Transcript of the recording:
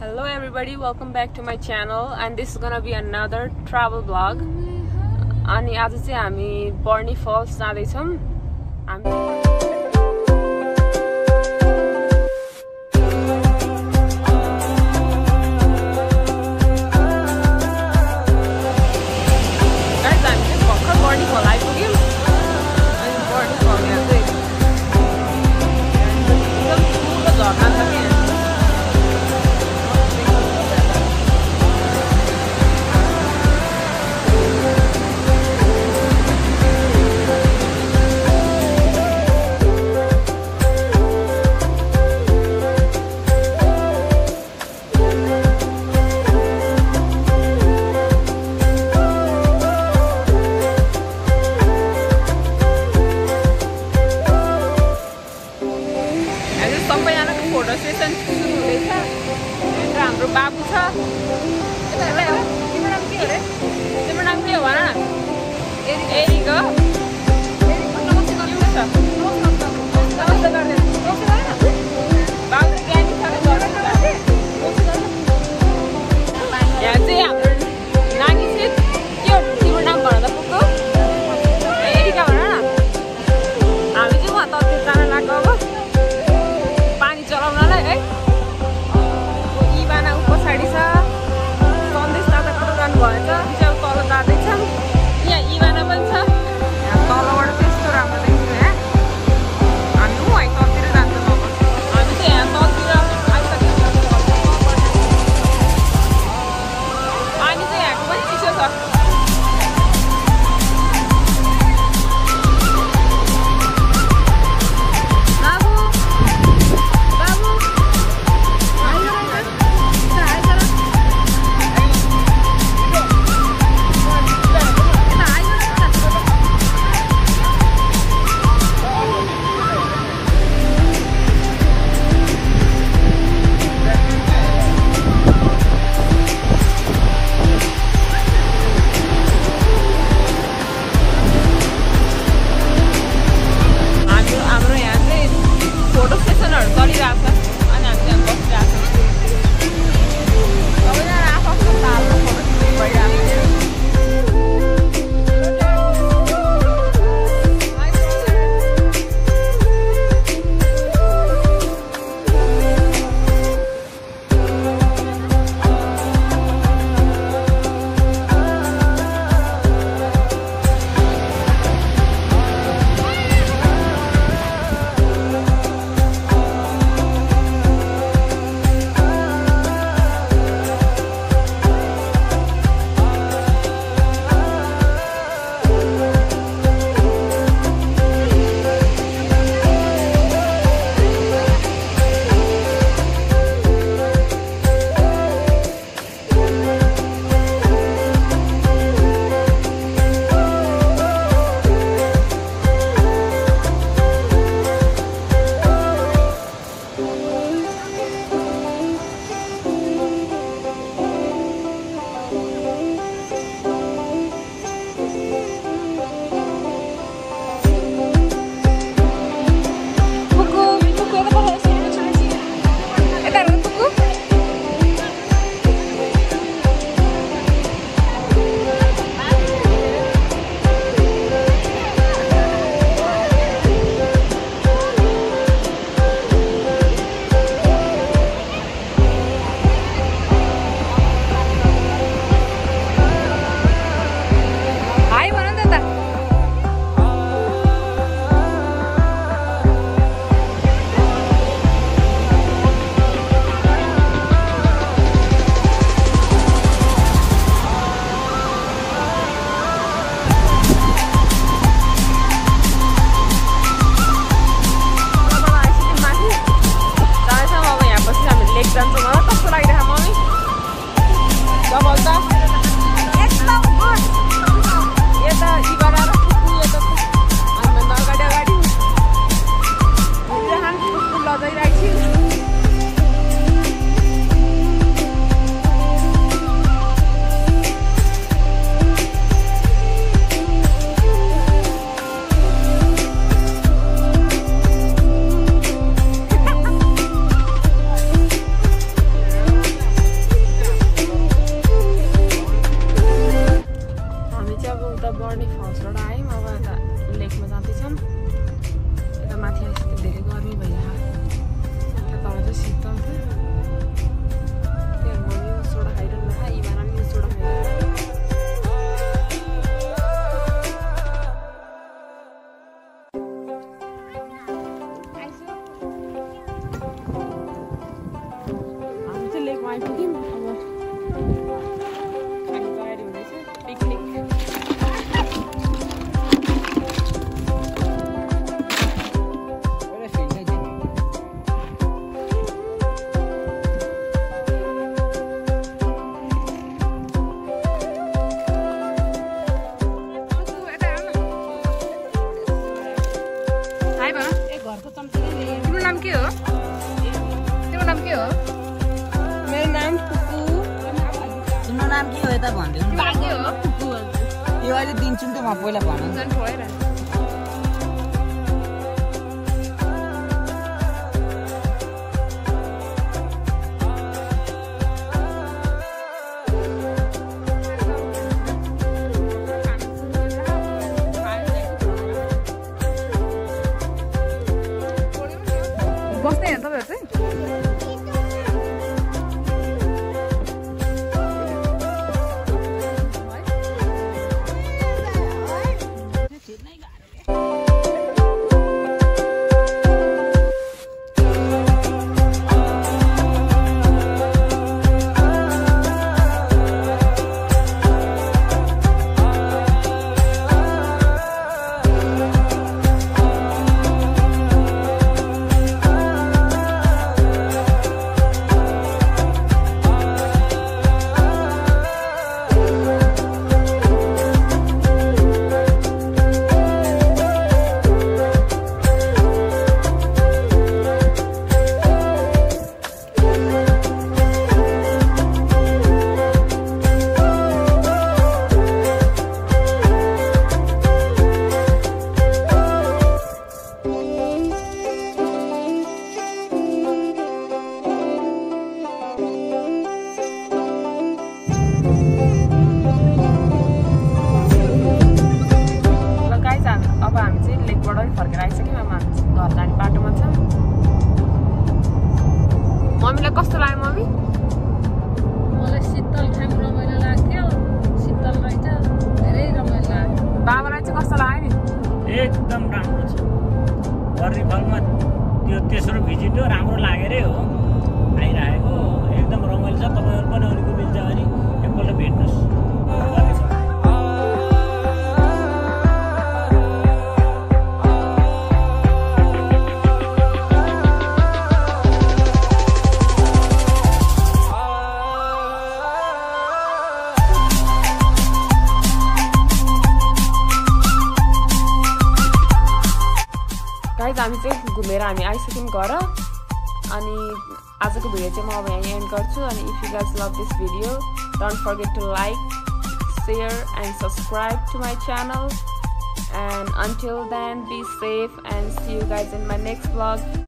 hello everybody. Welcome back to my channel. And this is gonna be another travel vlog. अनि आज चाहिँ हामी बर्नी falls I'm. नाम के हो यता भनिदिनु यो अहिले दिन्छु नि त म पहिला भन। एकदम राम्रो छ। बर्निफलमा त्यो तेस्रो भिजिट हो राम्रो लागेरै हो। आइरहेको एकदम रमाइलो छ। तपाईँहरू पनि अलिक मिल्छ भने एकपल्ट भेट्नुहोस्। चाहिँ घुमेर हामी आइसक्यौँ घर अनि आजको भिडियो चाहिँ म अब यहाँ एन्ड गर्छु अनि if you guys love this video don't forget to like share and subscribe to my channel and until then be safe and see you guys in my next vlog